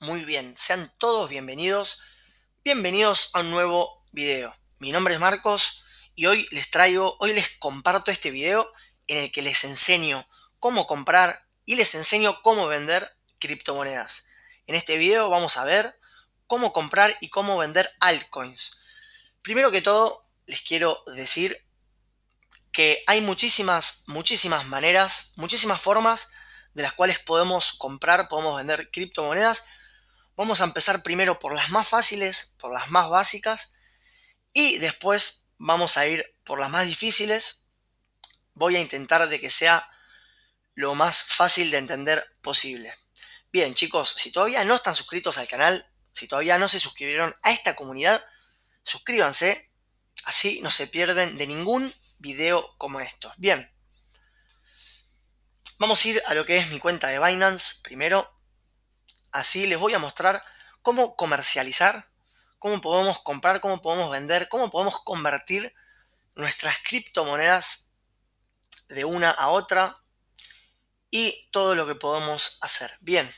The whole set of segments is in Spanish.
Muy bien, sean todos bienvenidos. Bienvenidos a un nuevo video. Mi nombre es Marcos y hoy les traigo, hoy les comparto este video en el que les enseño cómo comprar y les enseño cómo vender criptomonedas. En este video vamos a ver cómo comprar y cómo vender altcoins. Primero que todo, les quiero decir que hay muchísimas, muchísimas maneras, muchísimas formas de las cuales podemos comprar, podemos vender criptomonedas. Vamos a empezar primero por las más fáciles, por las más básicas, y después vamos a ir por las más difíciles. Voy a intentar de que sea lo más fácil de entender posible. Bien, chicos, si todavía no están suscritos al canal, si todavía no se suscribieron a esta comunidad, suscríbanse, así no se pierden de ningún video como estos. Bien, vamos a ir a lo que es mi cuenta de Binance primero. Así les voy a mostrar cómo comercializar, cómo podemos comprar, cómo podemos vender, cómo podemos convertir nuestras criptomonedas de una a otra y todo lo que podemos hacer. Bien.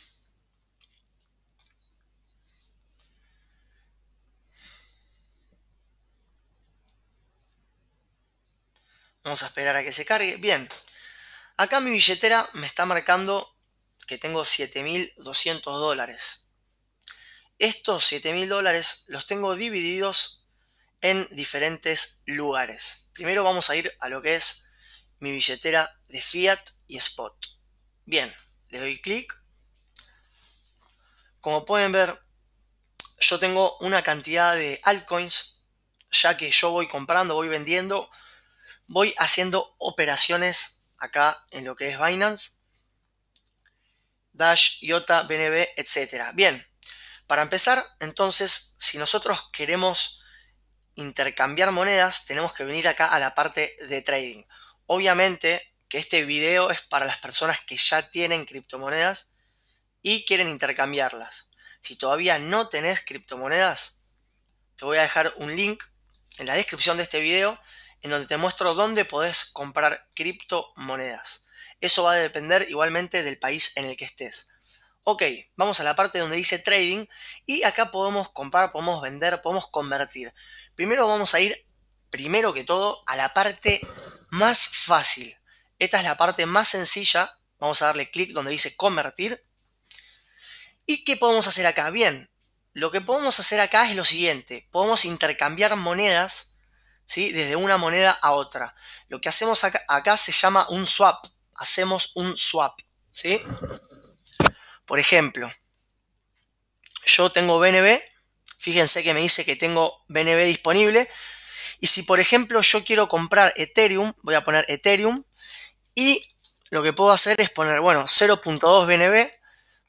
Vamos a esperar a que se cargue. Bien. Acá mi billetera me está marcando que tengo 7.200 dólares. Estos 7.000 dólares los tengo divididos en diferentes lugares. Primero vamos a ir a lo que es mi billetera de Fiat y Spot. Bien, le doy clic. Como pueden ver, yo tengo una cantidad de altcoins, ya que yo voy comprando, voy vendiendo, voy haciendo operaciones acá en lo que es Binance, Dash, IOTA, BNB, etc. Bien, para empezar, entonces, si nosotros queremos intercambiar monedas, tenemos que venir acá a la parte de trading. Obviamente, que este video es para las personas que ya tienen criptomonedas y quieren intercambiarlas. Si todavía no tenés criptomonedas, te voy a dejar un link en la descripción de este video en donde te muestro dónde podés comprar criptomonedas. Eso va a depender igualmente del país en el que estés. Ok, vamos a la parte donde dice trading y acá podemos comprar, podemos vender, podemos convertir. Primero vamos a ir, primero que todo, a la parte más fácil. Esta es la parte más sencilla. Vamos a darle clic donde dice convertir. ¿Y qué podemos hacer acá? Bien, lo que podemos hacer acá es lo siguiente. Podemos intercambiar monedas ¿sí? desde una moneda a otra. Lo que hacemos acá, acá se llama un swap. Hacemos un swap. ¿sí? Por ejemplo, yo tengo BNB. Fíjense que me dice que tengo BNB disponible. Y si por ejemplo yo quiero comprar Ethereum, voy a poner Ethereum y lo que puedo hacer es poner, bueno, 0.2 BNB.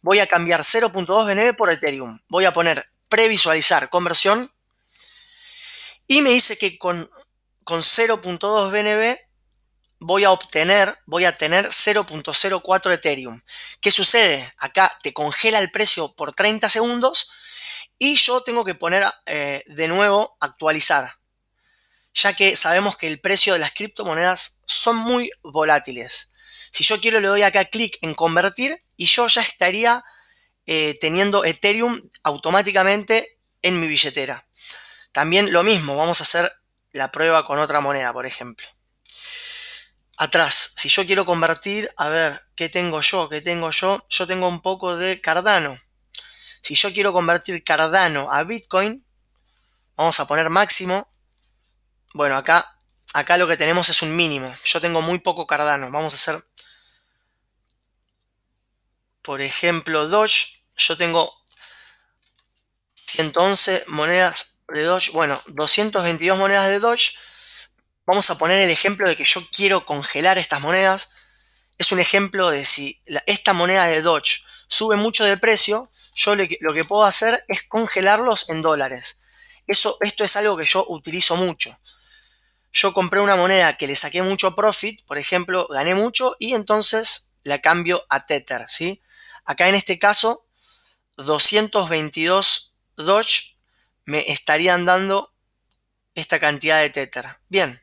Voy a cambiar 0.2 BNB por Ethereum. Voy a poner previsualizar conversión. Y me dice que con, con 0.2 BNB voy a obtener, voy a tener 0.04 Ethereum. ¿Qué sucede? Acá te congela el precio por 30 segundos y yo tengo que poner eh, de nuevo actualizar ya que sabemos que el precio de las criptomonedas son muy volátiles. Si yo quiero le doy acá clic en convertir y yo ya estaría eh, teniendo Ethereum automáticamente en mi billetera. También lo mismo, vamos a hacer la prueba con otra moneda, por ejemplo. Atrás, si yo quiero convertir, a ver, ¿qué tengo yo? ¿Qué tengo yo? Yo tengo un poco de Cardano. Si yo quiero convertir Cardano a Bitcoin, vamos a poner máximo bueno, acá, acá lo que tenemos es un mínimo. Yo tengo muy poco Cardano. Vamos a hacer, por ejemplo, Doge. Yo tengo 111 monedas de Doge. Bueno, 222 monedas de Doge. Vamos a poner el ejemplo de que yo quiero congelar estas monedas. Es un ejemplo de si esta moneda de Doge sube mucho de precio, yo lo que puedo hacer es congelarlos en dólares. Eso, esto es algo que yo utilizo mucho yo compré una moneda que le saqué mucho profit, por ejemplo, gané mucho y entonces la cambio a Tether, ¿sí? Acá en este caso, 222 Doge me estarían dando esta cantidad de Tether. Bien.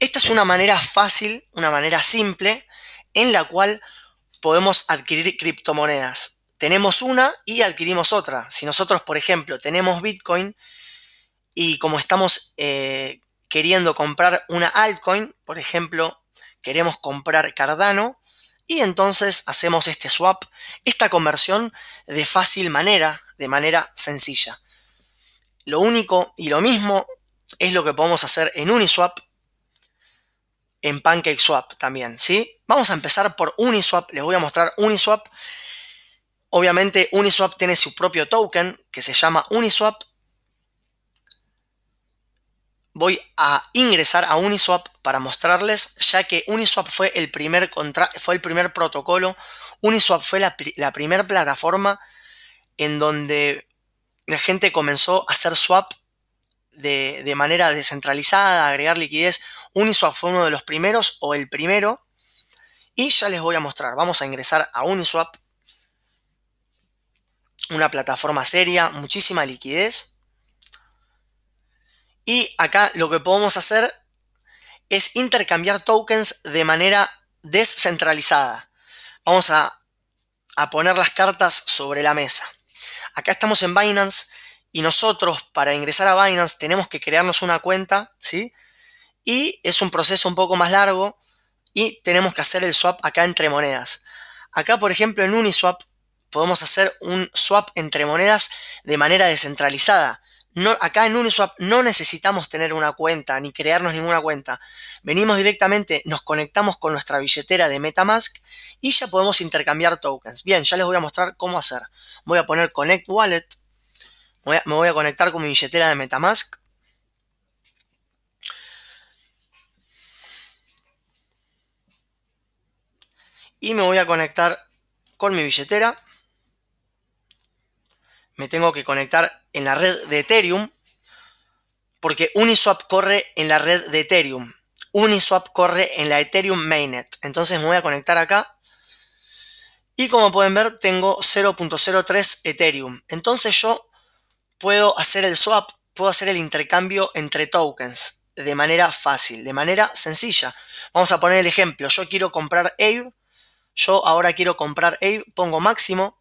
Esta es una manera fácil, una manera simple, en la cual podemos adquirir criptomonedas. tenemos una y adquirimos otra. Si nosotros, por ejemplo, tenemos Bitcoin y como estamos eh, queriendo comprar una altcoin, por ejemplo, queremos comprar Cardano, y entonces hacemos este swap, esta conversión de fácil manera, de manera sencilla. Lo único y lo mismo es lo que podemos hacer en Uniswap, en PancakeSwap también, ¿sí? Vamos a empezar por Uniswap, les voy a mostrar Uniswap. Obviamente Uniswap tiene su propio token que se llama Uniswap voy a ingresar a Uniswap para mostrarles, ya que Uniswap fue el primer, contra fue el primer protocolo, Uniswap fue la, primera plataforma en donde la gente comenzó a hacer swap de, de, manera descentralizada, agregar liquidez. Uniswap fue uno de los primeros o el primero. Y ya les voy a mostrar. Vamos a ingresar a Uniswap. Una plataforma seria, muchísima liquidez. Y acá lo que podemos hacer es intercambiar tokens de manera descentralizada. Vamos a, poner las cartas sobre la mesa. Acá estamos en Binance y nosotros para ingresar a Binance tenemos que crearnos una cuenta, ¿sí? Y es un proceso un poco más largo y tenemos que hacer el swap acá entre monedas. Acá, por ejemplo, en Uniswap podemos hacer un swap entre monedas de manera descentralizada acá en Uniswap no necesitamos tener una cuenta ni crearnos ninguna cuenta. Venimos directamente, nos conectamos con nuestra billetera de Metamask y ya podemos intercambiar tokens. Bien, ya les voy a mostrar cómo hacer. Voy a poner Connect Wallet. me voy a conectar con mi billetera de Metamask. Y me voy a conectar con mi billetera me tengo que conectar en la red de Ethereum porque Uniswap corre en la red de Ethereum. Uniswap corre en la Ethereum Mainnet. Entonces me voy a conectar acá. Y como pueden ver, tengo 0.03 Ethereum. Entonces yo puedo hacer el swap, puedo hacer el intercambio entre tokens de manera fácil, de manera sencilla. Vamos a poner el ejemplo. Yo quiero comprar AVE. Yo ahora quiero comprar AVE. Pongo máximo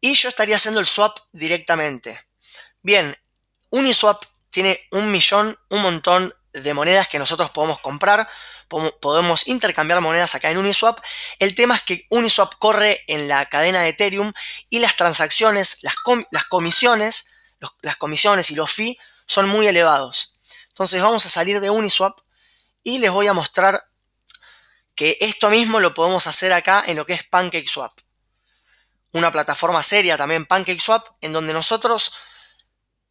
y yo estaría haciendo el swap directamente. Bien, Uniswap tiene un millón, un montón de monedas que nosotros podemos comprar, podemos intercambiar monedas acá en Uniswap. El tema es que Uniswap corre en la cadena de Ethereum y las transacciones, las, las comisiones, las comisiones y los fees son muy elevados. Entonces vamos a salir de Uniswap y les voy a mostrar que esto mismo lo podemos hacer acá en lo que es PancakeSwap una plataforma seria también PancakeSwap, en donde nosotros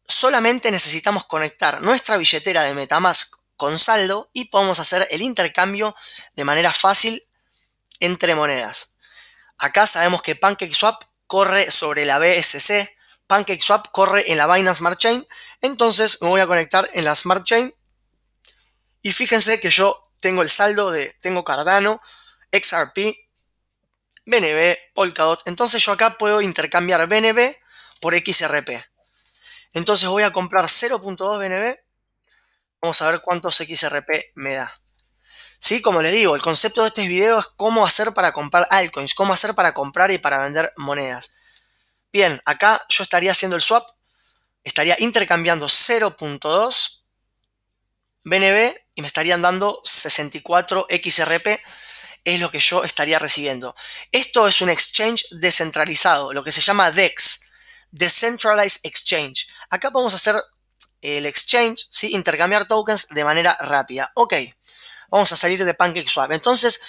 solamente necesitamos conectar nuestra billetera de Metamask con saldo y podemos hacer el intercambio de manera fácil entre monedas. Acá sabemos que PancakeSwap corre sobre la BSC, PancakeSwap corre en la Binance Smart Chain, entonces me voy a conectar en la Smart Chain y fíjense que yo tengo el saldo de, tengo Cardano, XRP, BNB, Polkadot. Entonces yo acá puedo intercambiar BNB por XRP. Entonces voy a comprar 0.2 BNB. Vamos a ver cuántos XRP me da. Sí, como les digo, el concepto de este video es cómo hacer para comprar altcoins, cómo hacer para comprar y para vender monedas. Bien, acá yo estaría haciendo el swap, estaría intercambiando 0.2 BNB y me estarían dando 64 XRP es lo que yo estaría recibiendo. Esto es un exchange descentralizado, lo que se llama DEX, Decentralized Exchange. Acá podemos hacer el exchange, ¿sí? intercambiar tokens de manera rápida. Ok, vamos a salir de PancakeSwap. Entonces,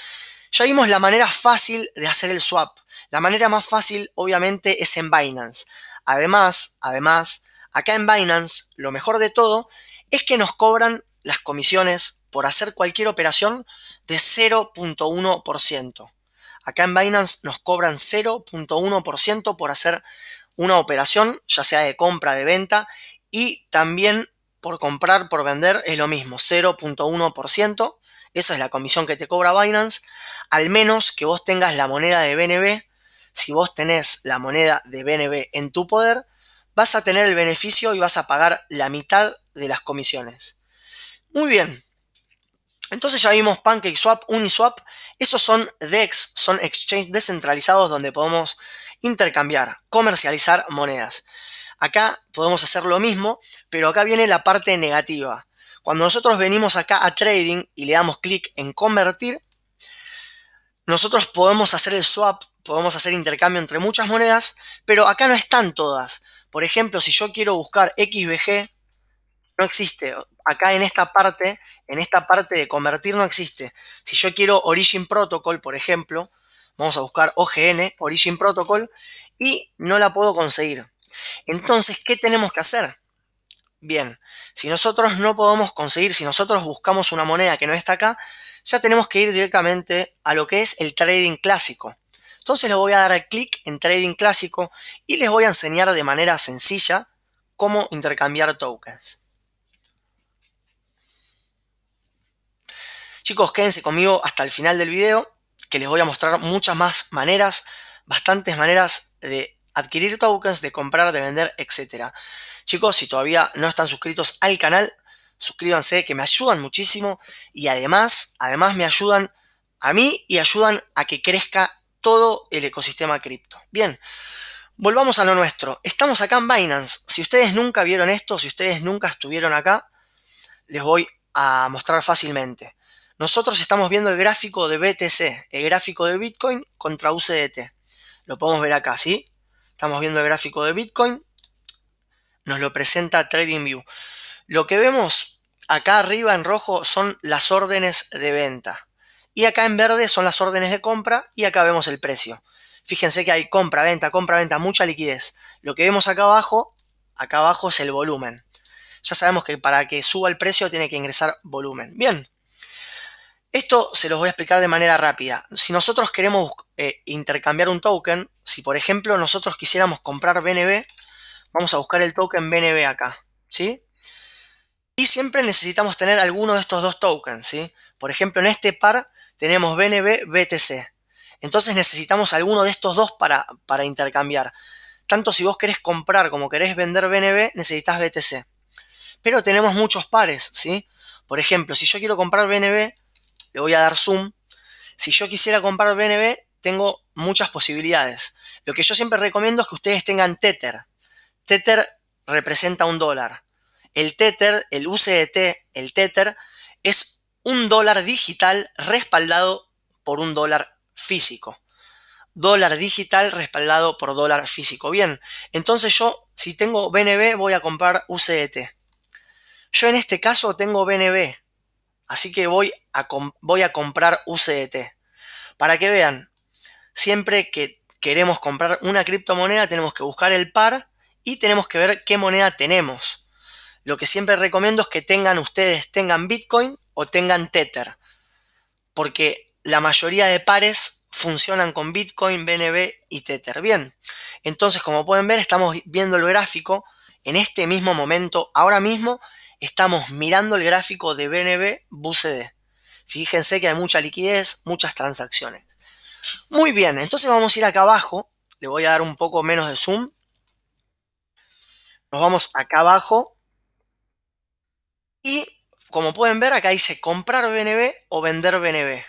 ya vimos la manera fácil de hacer el swap. La manera más fácil, obviamente, es en Binance. Además, además, acá en Binance, lo mejor de todo es que nos cobran las comisiones por hacer cualquier operación de 0.1%. Acá en Binance nos cobran 0.1% por hacer una operación, ya sea de compra, de venta, y también por comprar, por vender, es lo mismo, 0.1%. Esa es la comisión que te cobra Binance, al menos que vos tengas la moneda de BNB. Si vos tenés la moneda de BNB en tu poder, vas a tener el beneficio y vas a pagar la mitad de las comisiones. Muy bien, Entonces ya vimos PancakeSwap, Uniswap. Esos son DEX, son exchanges descentralizados donde podemos intercambiar, comercializar monedas. Acá podemos hacer lo mismo, pero acá viene la parte negativa. Cuando nosotros venimos acá a trading y le damos clic en convertir, nosotros podemos hacer el swap, podemos hacer intercambio entre muchas monedas, pero acá no están todas. Por ejemplo, si yo quiero buscar XBG, no existe. Acá en esta parte, en esta parte de convertir no existe. Si yo quiero Origin Protocol, por ejemplo, vamos a buscar OGN, Origin Protocol, y no la puedo conseguir. Entonces, ¿qué tenemos que hacer? Bien, si nosotros no podemos conseguir, si nosotros buscamos una moneda que no está acá, ya tenemos que ir directamente a lo que es el trading clásico. Entonces le voy a dar clic en trading clásico y les voy a enseñar de manera sencilla cómo intercambiar tokens. Chicos, quédense conmigo hasta el final del video, que les voy a mostrar muchas más maneras, bastantes maneras de adquirir tokens, de comprar, de vender, etc. Chicos, si todavía no están suscritos al canal, suscríbanse, que me ayudan muchísimo y además, además me ayudan a mí y ayudan a que crezca todo el ecosistema cripto. Bien, volvamos a lo nuestro. Estamos acá en Binance. Si ustedes nunca vieron esto, si ustedes nunca estuvieron acá, les voy a mostrar fácilmente. Nosotros estamos viendo el gráfico de BTC, el gráfico de Bitcoin contra UCDT. Lo podemos ver acá, ¿sí? Estamos viendo el gráfico de Bitcoin. Nos lo presenta TradingView. Lo que vemos acá arriba en rojo son las órdenes de venta. Y acá en verde son las órdenes de compra y acá vemos el precio. Fíjense que hay compra, venta, compra, venta, mucha liquidez. Lo que vemos acá abajo, acá abajo es el volumen. Ya sabemos que para que suba el precio tiene que ingresar volumen. Bien, esto se los voy a explicar de manera rápida. Si nosotros queremos eh, intercambiar un token, si por ejemplo nosotros quisiéramos comprar BNB, vamos a buscar el token BNB acá, ¿sí? Y siempre necesitamos tener alguno de estos dos tokens, ¿sí? Por ejemplo, en este par tenemos BNB BTC. Entonces necesitamos alguno de estos dos para, para intercambiar. Tanto si vos querés comprar como querés vender BNB, necesitas BTC. Pero tenemos muchos pares, ¿sí? Por ejemplo, si yo quiero comprar BNB, le voy a dar zoom. Si yo quisiera comprar BNB, tengo muchas posibilidades. Lo que yo siempre recomiendo es que ustedes tengan Tether. Tether representa un dólar. El Tether, el UCDT, el Tether, es un dólar digital respaldado por un dólar físico. Dólar digital respaldado por dólar físico. Bien, entonces yo, si tengo BNB, voy a comprar UCDT. Yo en este caso tengo BNB, Así que voy a, comprar UCDT. Para que vean, siempre que queremos comprar una criptomoneda tenemos que buscar el par y tenemos que ver qué moneda tenemos. Lo que siempre recomiendo es que tengan ustedes, tengan Bitcoin o tengan Tether. Porque la mayoría de pares funcionan con Bitcoin, BNB y Tether. Bien, entonces como pueden ver estamos viendo el gráfico en este mismo momento, ahora mismo, estamos mirando el gráfico de BNB BUCD. Fíjense que hay mucha liquidez, muchas transacciones. Muy bien, entonces vamos a ir acá abajo. Le voy a dar un poco menos de zoom. Nos vamos acá abajo. Y como pueden ver, acá dice comprar BNB o vender BNB.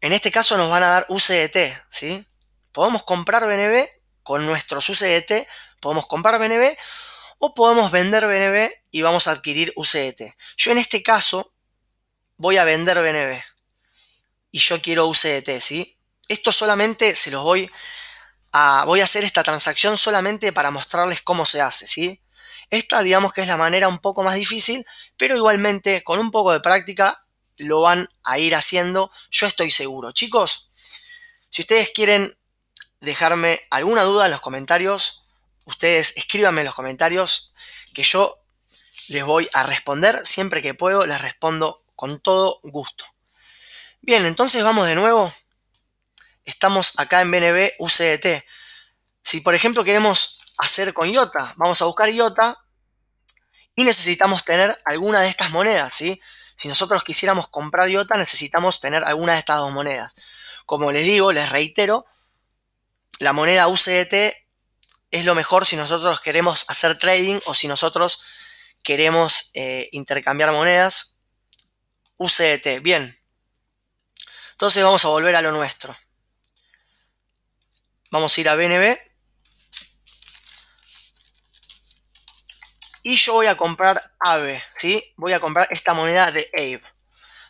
En este caso nos van a dar UCDT, ¿sí? Podemos comprar BNB con nuestros UCDT, podemos comprar BNB o podemos vender BNB y vamos a adquirir UCDT. Yo en este caso voy a vender BNB y yo quiero UCDT, ¿sí? Esto solamente se los voy a... Voy a hacer esta transacción solamente para mostrarles cómo se hace, ¿sí? Esta digamos que es la manera un poco más difícil, pero igualmente con un poco de práctica lo van a ir haciendo, yo estoy seguro. Chicos, si ustedes quieren dejarme alguna duda en los comentarios, ustedes escríbanme en los comentarios que yo les voy a responder siempre que puedo, les respondo con todo gusto. Bien, entonces vamos de nuevo. Estamos acá en BNB UCDT. Si por ejemplo queremos hacer con IOTA, vamos a buscar IOTA y necesitamos tener alguna de estas monedas, ¿sí? Si nosotros quisiéramos comprar IOTA, necesitamos tener alguna de estas dos monedas. Como les digo, les reitero, la moneda UCDT es lo mejor si nosotros queremos hacer trading o si nosotros queremos eh, intercambiar monedas. UCT. Bien. Entonces vamos a volver a lo nuestro. Vamos a ir a BNB. Y yo voy a comprar AVE, ¿sí? Voy a comprar esta moneda de AVE.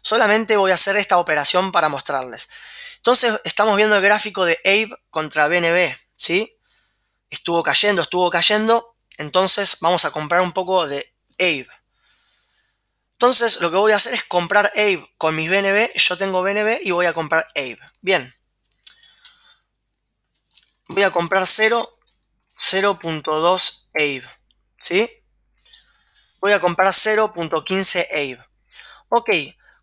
Solamente voy a hacer esta operación para mostrarles. Entonces estamos viendo el gráfico de AVE contra BNB, ¿sí? Estuvo cayendo, estuvo cayendo. Entonces vamos a comprar un poco de AVE. Entonces lo que voy a hacer es comprar AVE con mis BNB. Yo tengo BNB y voy a comprar AVE. Bien. Voy a comprar 0, 0.2 AVE. ¿Sí? Voy a comprar 0.15 AVE. Ok,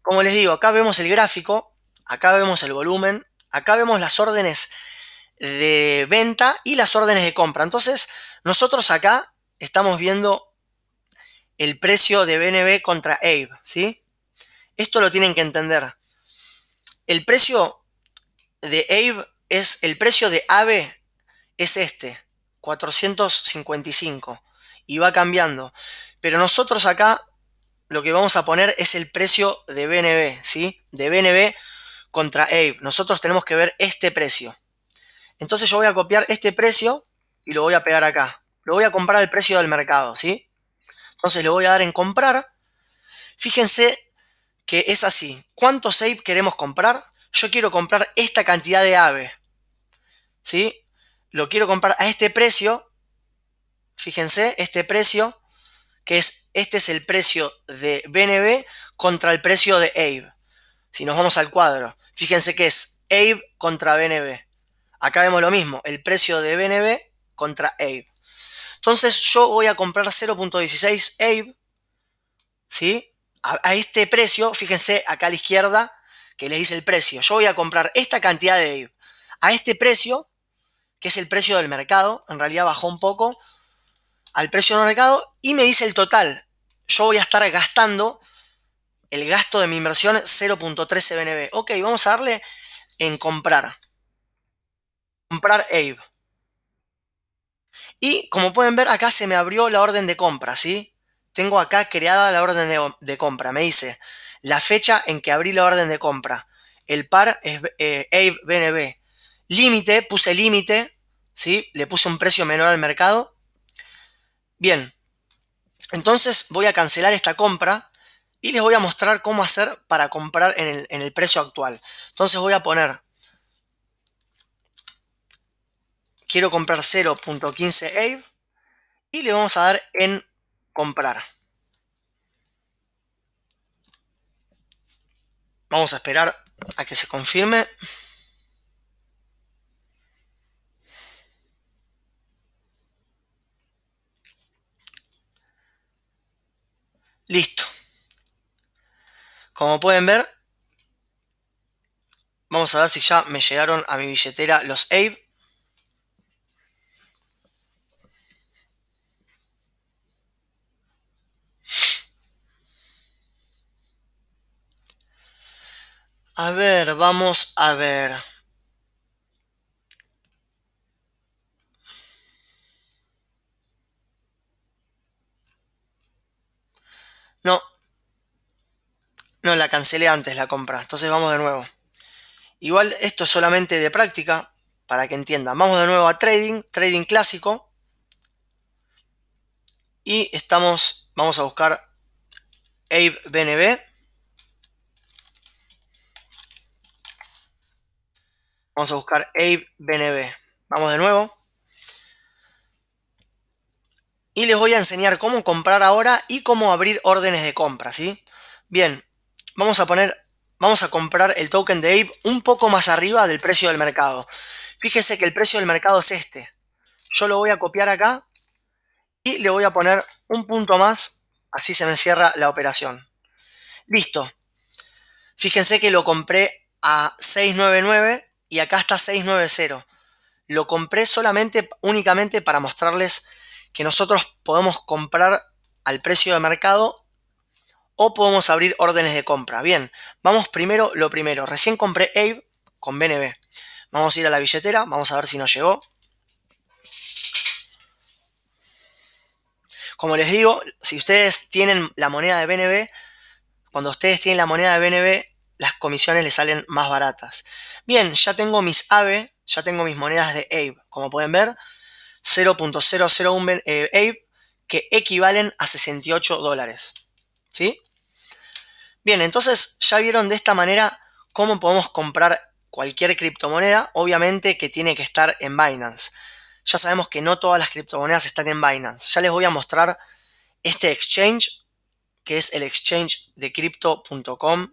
como les digo, acá vemos el gráfico, acá vemos el volumen, acá vemos las órdenes de venta y las órdenes de compra. Entonces, nosotros acá estamos viendo el precio de BNB contra AVE, ¿sí? Esto lo tienen que entender. El precio de AVE es, el precio de AVE es este, 455, y va cambiando. Pero nosotros acá lo que vamos a poner es el precio de BNB, ¿sí? De BNB contra AVE. Nosotros tenemos que ver este precio. Entonces yo voy a copiar este precio y lo voy a pegar acá. Lo voy a comprar al precio del mercado, ¿sí? Entonces le voy a dar en comprar. Fíjense que es así. ¿Cuántos SAVE queremos comprar? Yo quiero comprar esta cantidad de AVE. ¿Sí? Lo quiero comprar a este precio. Fíjense, este precio, que es, este es el precio de BNB contra el precio de AVE. Si nos vamos al cuadro, fíjense que es AVE contra BNB. Acá vemos lo mismo, el precio de BNB contra AVE. Entonces yo voy a comprar 0.16 AVE, ¿sí? A, este precio, fíjense acá a la izquierda que les dice el precio. Yo voy a comprar esta cantidad de AVE a este precio, que es el precio del mercado, en realidad bajó un poco al precio del mercado y me dice el total. Yo voy a estar gastando el gasto de mi inversión 0.13 BNB. Ok, vamos a darle en comprar. Comprar AVE. Y como pueden ver, acá se me abrió la orden de compra, ¿sí? Tengo acá creada la orden de, compra. Me dice la fecha en que abrí la orden de compra. El par es eh, AVE BNB. Límite, puse límite, ¿sí? Le puse un precio menor al mercado. Bien. Entonces voy a cancelar esta compra y les voy a mostrar cómo hacer para comprar en el precio actual. Entonces voy a poner quiero comprar 0.15 AVE y le vamos a dar en comprar. Vamos a esperar a que se confirme. Listo. Como pueden ver, vamos a ver si ya me llegaron a mi billetera los AVE. A ver, vamos a ver. No. No, la cancelé antes la compra. Entonces vamos de nuevo. Igual esto es solamente de práctica, para que entiendan. Vamos de nuevo a trading, trading clásico. Y estamos, vamos a buscar Abe BNB. Vamos a buscar Abe BNB. Vamos de nuevo. Y les voy a enseñar cómo comprar ahora y cómo abrir órdenes de compra, ¿sí? Bien, vamos a poner, vamos a comprar el token de Abe un poco más arriba del precio del mercado. Fíjese que el precio del mercado es este. Yo lo voy a copiar acá y le voy a poner un punto más, así se me cierra la operación. Listo. Fíjense que lo compré a 699 y acá está 690. Lo compré solamente, únicamente para mostrarles que nosotros podemos comprar al precio de mercado o podemos abrir órdenes de compra. Bien, vamos primero lo primero. Recién compré Abe con BNB. Vamos a ir a la billetera, vamos a ver si nos llegó. Como les digo, si ustedes tienen la moneda de BNB, cuando ustedes tienen la moneda de BNB, las comisiones les salen más baratas. Bien, ya tengo mis AVE, ya tengo mis monedas de AVE. Como pueden ver, 0.001 eh, AVE que equivalen a 68 dólares. ¿Sí? Bien, entonces ya vieron de esta manera cómo podemos comprar cualquier criptomoneda, obviamente que tiene que estar en Binance. Ya sabemos que no todas las criptomonedas están en Binance. Ya les voy a mostrar este exchange, que es el exchange de crypto.com.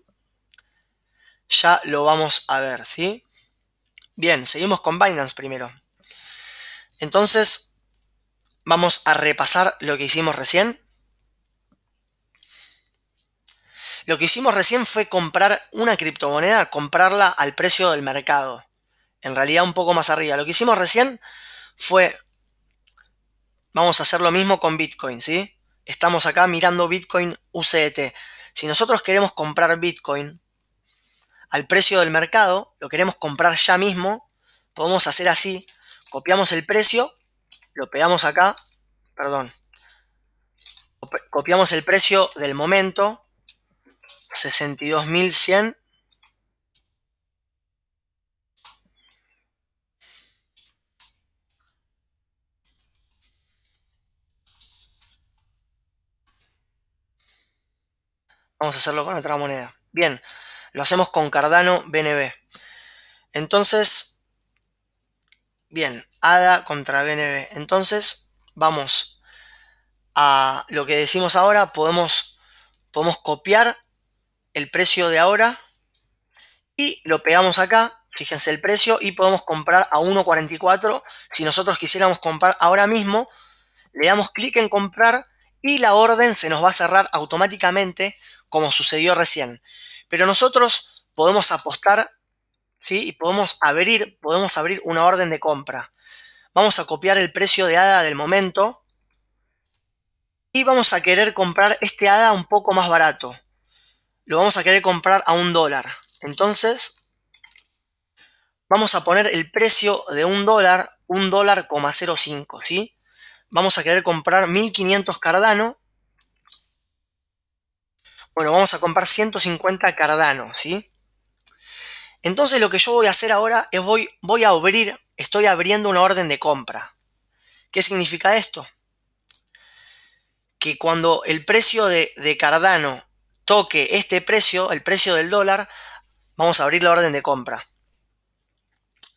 Ya lo vamos a ver, ¿sí? Bien, seguimos con Binance primero. Entonces, vamos a repasar lo que hicimos recién. Lo que hicimos recién fue comprar una criptomoneda, comprarla al precio del mercado. En realidad un poco más arriba. Lo que hicimos recién fue, vamos a hacer lo mismo con Bitcoin, ¿sí? Estamos acá mirando Bitcoin UCT. Si nosotros queremos comprar Bitcoin al precio del mercado, lo queremos comprar ya mismo, podemos hacer así, copiamos el precio, lo pegamos acá, perdón, copiamos el precio del momento, 62.100. Vamos a hacerlo con otra moneda. Bien, lo hacemos con Cardano BNB. Entonces, bien, ADA contra BNB. Entonces, vamos a lo que decimos ahora. Podemos, podemos copiar el precio de ahora y lo pegamos acá. Fíjense el precio y podemos comprar a 1.44. Si nosotros quisiéramos comprar ahora mismo, le damos clic en comprar y la orden se nos va a cerrar automáticamente como sucedió recién. Pero nosotros podemos apostar ¿sí? y podemos abrir, podemos abrir una orden de compra. Vamos a copiar el precio de ADA del momento y vamos a querer comprar este ADA un poco más barato lo vamos a querer comprar a un dólar. Entonces, vamos a poner el precio de un dólar, un dólar, 05, ¿sí? Vamos a querer comprar 1500 Cardano. Bueno, vamos a comprar 150 Cardano, ¿sí? Entonces lo que yo voy a hacer ahora es voy, voy a abrir, estoy abriendo una orden de compra. ¿Qué significa esto? Que cuando el precio de, de Cardano toque este precio, el precio del dólar, vamos a abrir la orden de compra.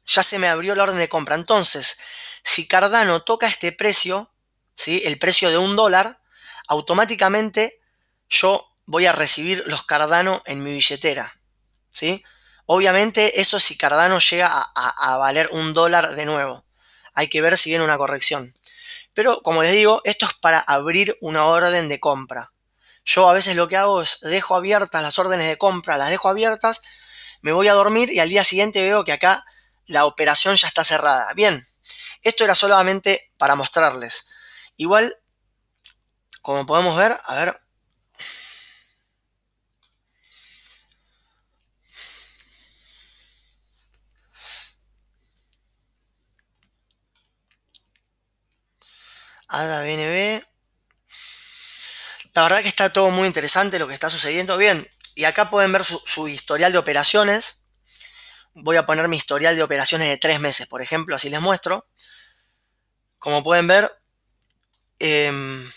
Ya se me abrió la orden de compra. Entonces, si Cardano toca este precio, ¿sí? el precio de un dólar, automáticamente yo voy a recibir los Cardano en mi billetera. ¿sí? Obviamente eso si Cardano llega a, a valer un dólar de nuevo. Hay que ver si viene una corrección. Pero como les digo, esto es para abrir una orden de compra. Yo a veces lo que hago es dejo abiertas las órdenes de compra, las dejo abiertas, me voy a dormir y al día siguiente veo que acá la operación ya está cerrada. Bien, esto era solamente para mostrarles. Igual, como podemos ver, a ver. ADA BNB. La verdad que está todo muy interesante lo que está sucediendo. Bien, y acá pueden ver su, historial de operaciones. Voy a poner mi historial de operaciones de tres meses, por ejemplo, así les muestro. Como pueden ver, em,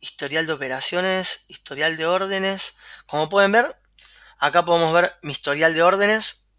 historial de operaciones, historial de órdenes. Como pueden ver, acá podemos ver mi historial de órdenes.